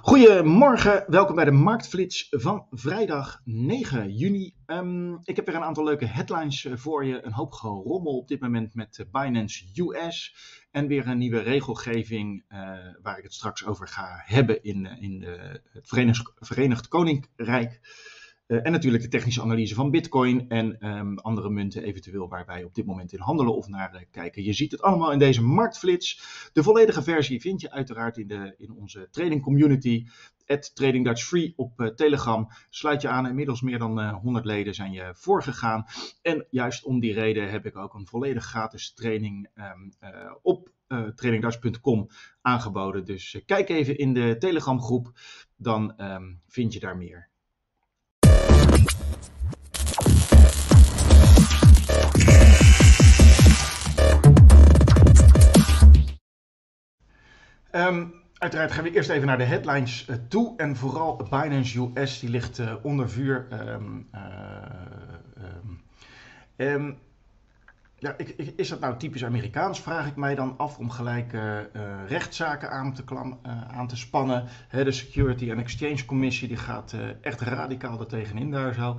Goedemorgen, welkom bij de Marktflits van vrijdag 9 juni. Um, ik heb weer een aantal leuke headlines eh, voor je. Een hoop gerommel op dit moment met eh, Binance US. En weer een nieuwe regelgeving uh, waar ik het straks over ga hebben in, in het Verenigd Koninkrijk. Uh, en natuurlijk de technische analyse van Bitcoin en um, andere munten eventueel waar wij op dit moment in handelen of naar uh, kijken. Je ziet het allemaal in deze marktflits. De volledige versie vind je uiteraard in, de, in onze trading community. Trading Dutch Free op uh, Telegram. Sluit je aan, inmiddels meer dan 100 leden zijn je voorgegaan. En juist om die reden heb ik ook een volledig gratis training um, op tradingdutch.com aangeboden. Dus kijk even in de Telegram groep, dan um, vind je daar meer. Um, uiteraard gaan we eerst even naar de headlines uh, toe. En vooral Binance US, die ligt uh, onder vuur. Um, uh, um, ja, ik, is dat nou typisch Amerikaans? Vraag ik mij dan af om gelijk rechtszaken aan te, klam, aan te spannen. De Security and Exchange Commissie die gaat echt radicaal er tegenin daar zo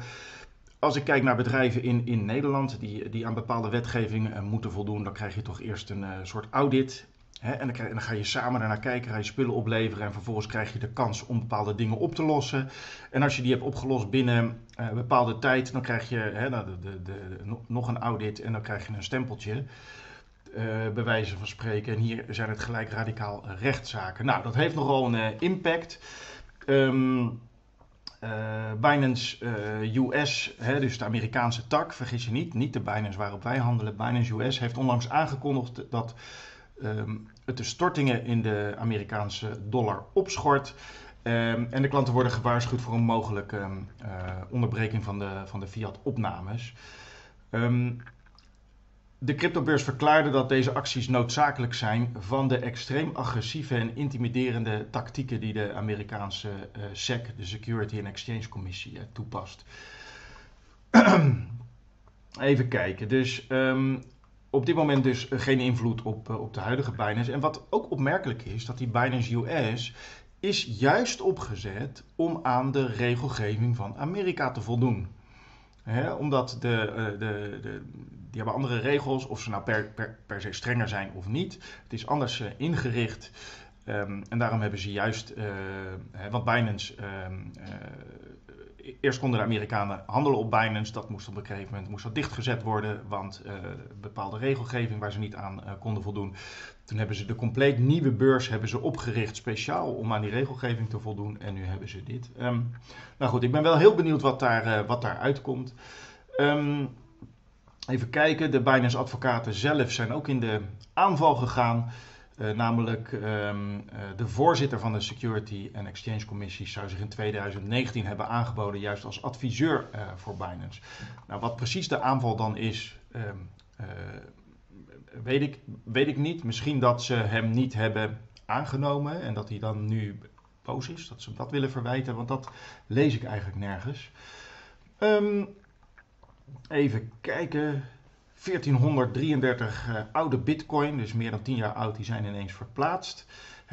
als ik kijk naar bedrijven in, in Nederland die, die aan bepaalde wetgeving moeten voldoen, dan krijg je toch eerst een soort audit. En, dan ga je samen daarnaar kijken, ga je spullen opleveren en vervolgens krijg je de kans om bepaalde dingen op te lossen. En als je die hebt opgelost binnen uh, een bepaalde tijd, dan krijg je nou, de, de, de, nog een audit en dan krijg je een stempeltje. bij wijze van spreken. En hier zijn het gelijk radicaal rechtszaken. Nou, dat heeft nogal een impact. Um, uh, Binance uh, US, hè, dus de Amerikaanse tak, vergis je niet, niet de Binance waarop wij handelen. Binance US heeft onlangs aangekondigd dat um, het de stortingen in de Amerikaanse dollar opschort. Um, en de klanten worden gewaarschuwd voor een mogelijke um, uh, onderbreking van de, van de fiat-opnames. De cryptobeurs verklaarde dat deze acties noodzakelijk zijn van de extreem agressieve en intimiderende tactieken die de Amerikaanse uh, SEC, de Security and Exchange Commissie, uh, toepast. Even kijken. Dus op dit moment dus geen invloed op, uh, op de huidige Binance. En wat ook opmerkelijk is, dat die Binance US is juist opgezet om aan de regelgeving van Amerika te voldoen. Omdat de, de, de, die hebben andere regels, of ze nou per, per, per se strenger zijn of niet. Het is anders ingericht. Um, en daarom hebben ze juist, uh, want Binance, um, eerst konden de Amerikanen handelen op Binance, dat moest op een gegeven moment moest dat dichtgezet worden, want bepaalde regelgeving waar ze niet aan konden voldoen. Toen hebben ze de compleet nieuwe beurs hebben ze opgericht speciaal om aan die regelgeving te voldoen en nu hebben ze dit. Um, nou goed, ik ben wel heel benieuwd wat daar, wat daar uitkomt. Um, Even kijken, de Binance advocaten zelf zijn ook in de aanval gegaan. Uh, namelijk um, uh, de voorzitter van de Security and Exchange Commissie zou zich in 2019 hebben aangeboden juist als adviseur uh, voor Binance. Nou, wat precies de aanval dan is, um, weet, ik, weet ik niet. Misschien dat ze hem niet hebben aangenomen en dat hij dan nu boos is, dat ze hem dat willen verwijten, want dat lees ik eigenlijk nergens. Um, Even kijken. 1433 uh, oude bitcoin, dus meer dan 10 jaar oud, die zijn ineens verplaatst.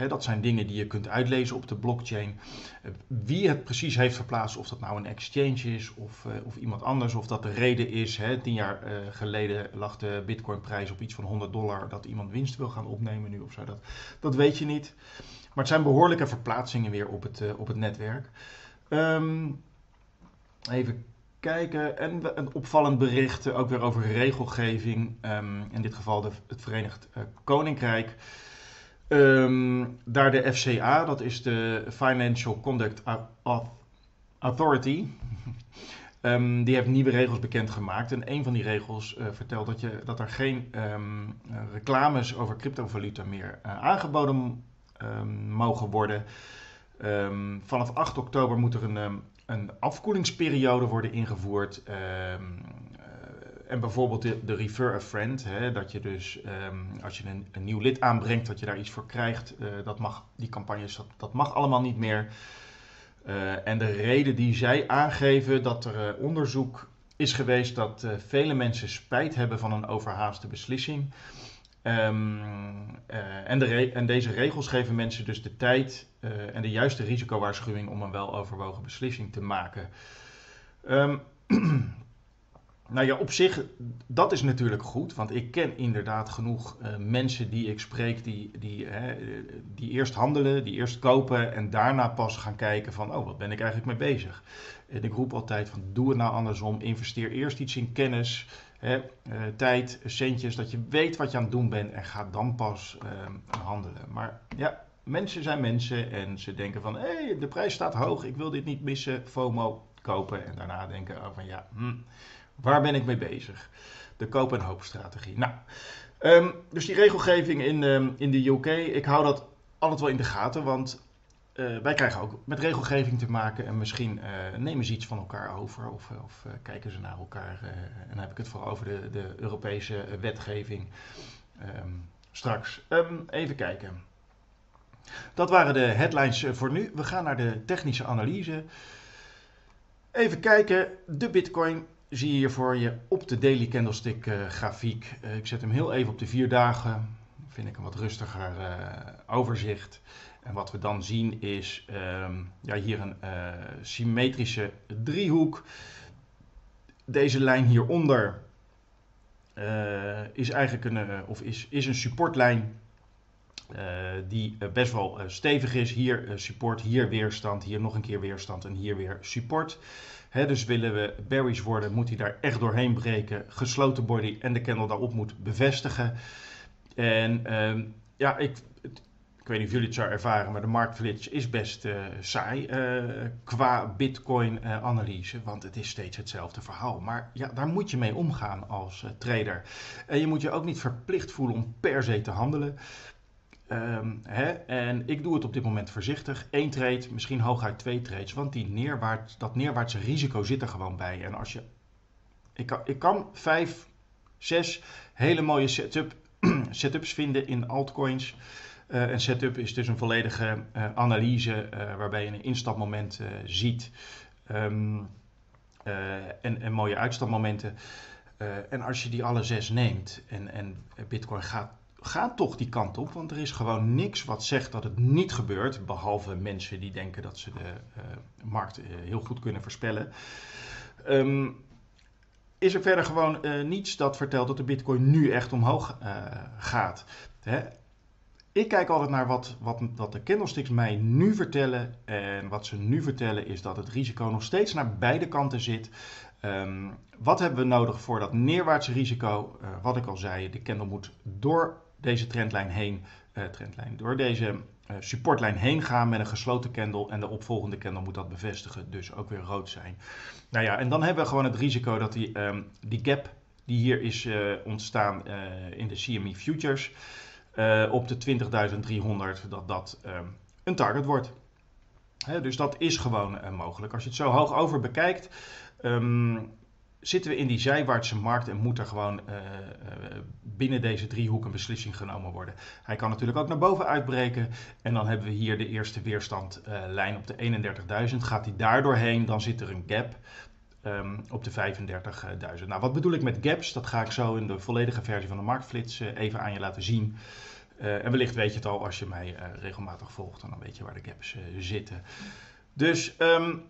Dat zijn dingen die je kunt uitlezen op de blockchain. Uh, wie het precies heeft verplaatst, of dat nou een exchange is of, uh, of iemand anders, of dat de reden is. He, tien jaar geleden lag de bitcoinprijs op iets van 100 dollar, dat iemand winst wil gaan opnemen nu of zo. Dat, dat weet je niet. Maar het zijn behoorlijke verplaatsingen weer op het, op het netwerk. Um, even kijken. En een opvallend bericht ook weer over regelgeving. Um, in dit geval de, het Verenigd uh, Koninkrijk. Um, daar de FCA, dat is de Financial Conduct Authority. Um, die heeft nieuwe regels bekendgemaakt. En een van die regels uh, vertelt dat, je, dat er geen reclames over cryptovaluta meer aangeboden mogen worden. Vanaf 8 oktober moet er een een afkoelingsperiode worden ingevoerd. Um, uh, en bijvoorbeeld de, de, refer a friend, hè, dat je dus als je een, nieuw lid aanbrengt, dat je daar iets voor krijgt. Uh, dat mag, die campagnes, dat, dat mag allemaal niet meer. Uh, en de reden die zij aangeven dat er onderzoek is geweest dat vele mensen spijt hebben van een overhaaste beslissing. Ehm, en, de en, deze regels geven mensen dus de tijd en de juiste risicowaarschuwing om een weloverwogen beslissing te maken. Um, Nou ja, op zich, dat is natuurlijk goed. Want ik ken inderdaad genoeg uh, mensen die ik spreek, die, die, hè, die eerst handelen, die eerst kopen en daarna pas gaan kijken van, oh, wat ben ik eigenlijk mee bezig? En ik roep altijd van, doe het nou andersom. Investeer eerst iets in kennis, uh, tijd, centjes, dat je weet wat je aan het doen bent en ga dan pas uh, handelen. Maar ja, mensen zijn mensen en ze denken van, hé, hey, de prijs staat hoog, ik wil dit niet missen, FOMO kopen en daarna denken van, ja, hm, Waar ben ik mee bezig? De koop- en hoopstrategie. Nou, um, dus die regelgeving in, um, in de UK, ik hou dat altijd wel in de gaten, want uh, wij krijgen ook met regelgeving te maken en misschien uh, nemen ze iets van elkaar over of, of uh, kijken ze naar elkaar. en dan heb ik het vooral over de, de Europese wetgeving um, straks. even kijken. Dat waren de headlines voor nu. We gaan naar de technische analyse. Even kijken, de Bitcoin zie je hier voor je op de daily candlestick grafiek. Ik zet hem heel even op de vier dagen. Vind ik een wat rustiger overzicht. En wat we dan zien is um, ja, hier een symmetrische driehoek. Deze lijn hieronder is eigenlijk een, of is, is een supportlijn. die best wel stevig is. Hier support, hier weerstand, hier nog een keer weerstand en hier weer support dus willen we berries worden, moet hij daar echt doorheen breken. Gesloten body en de candle daarop moet bevestigen. En ehm, ja, ik, ik weet niet of jullie het zo ervaren, maar de marktflits is best uh, saai uh, qua Bitcoin-analyse, uh, want het is steeds hetzelfde verhaal. Maar ja, daar moet je mee omgaan als trader. En je moet je ook niet verplicht voelen om per se te handelen. Um, hè, en ik doe het op dit moment voorzichtig. Eén trade, misschien hooguit twee trades. Want die neerwaarts, dat neerwaartse risico zit er gewoon bij. En als je. Ik kan, ik kan vijf, zes hele mooie setup, setups vinden in altcoins. Uh, een setup is dus een volledige uh, analyse uh, waarbij je een instapmoment ziet. Um, en, en mooie uitstapmomenten. en als je die alle zes neemt en, en Bitcoin gaat gaat toch die kant op, want er is gewoon niks wat zegt dat het niet gebeurt, behalve mensen die denken dat ze de markt heel goed kunnen voorspellen. Um, is er verder gewoon niets dat vertelt dat de bitcoin nu echt omhoog gaat. Hè? Ik kijk altijd naar wat, wat, wat de candlesticks mij nu vertellen. En wat ze nu vertellen is dat het risico nog steeds naar beide kanten zit. Um, wat hebben we nodig voor dat neerwaartse risico? Uh, wat ik al zei, de candle moet door deze trendlijn heen, uh, trendlijn, door deze uh, supportlijn heen gaan met een gesloten candle en de opvolgende candle moet dat bevestigen, dus ook weer rood zijn. Nou ja, en dan hebben we gewoon het risico dat die, um, die gap die hier is ontstaan in de CME Futures op de 20.300, dat dat um, een target wordt. Dus dat is gewoon mogelijk. Als je het zo hoog over bekijkt, um, zitten we in die zijwaartse markt en moet er gewoon uh, binnen deze driehoek een beslissing genomen worden. Hij kan natuurlijk ook naar boven uitbreken en dan hebben we hier de eerste weerstandlijn op de 31.000. Gaat hij daar doorheen, dan zit er een gap um, op de 35.000. Nou, wat bedoel ik met gaps? Dat ga ik zo in de volledige versie van de marktflits even aan je laten zien. En wellicht weet je het al als je mij regelmatig volgt, dan weet je waar de gaps zitten. Dus... Um,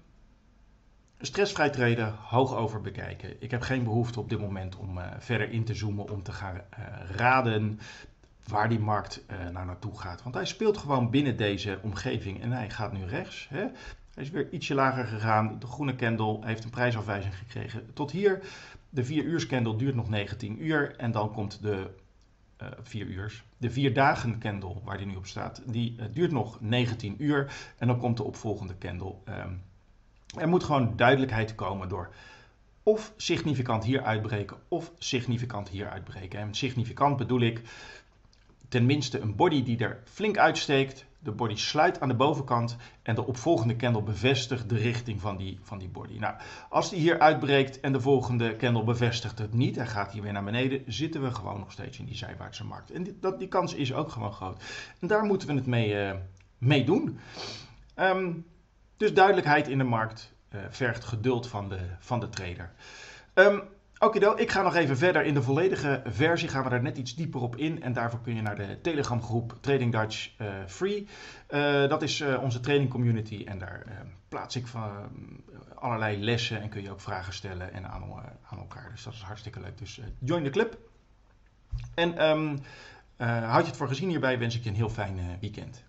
Stressvrij traden, hoog over bekijken. Ik heb geen behoefte op dit moment om verder in te zoomen, om te gaan raden waar die markt naar naartoe gaat. Want hij speelt gewoon binnen deze omgeving en hij gaat nu rechts. Hè? Hij is weer ietsje lager gegaan. De groene candle heeft een prijsafwijzing gekregen tot hier. De 4 uur candle duurt nog 19 uur en dan komt de 4 uur. De 4 dagen candle waar die nu op staat, die duurt nog 19 uur en dan komt de opvolgende candle. Um, er moet gewoon duidelijkheid komen door of significant hier uitbreken of significant hier uitbreken. En significant bedoel ik tenminste een body die er flink uitsteekt. De body sluit aan de bovenkant en de opvolgende candle bevestigt de richting van die, van die body. Nou, als die hier uitbreekt en de volgende candle bevestigt het niet en gaat hier weer naar beneden, zitten we gewoon nog steeds in die zijwaartse markt. En die, dat, die kans is ook gewoon groot. En daar moeten we het mee, uh, doen. Um, dus duidelijkheid in de markt uh, vergt geduld van de, van de trader. Um, Oké, ik ga nog even verder. In de volledige versie gaan we daar net iets dieper op in. En daarvoor kun je naar de Telegram groep Trading Dutch uh, Free. Uh, dat is uh, onze training community. En daar plaats ik van allerlei lessen. En kun je ook vragen stellen en aan, aan elkaar. Dus dat is hartstikke leuk. Dus join de club. En um, houd je het voor gezien hierbij. Wens ik je een heel fijn weekend.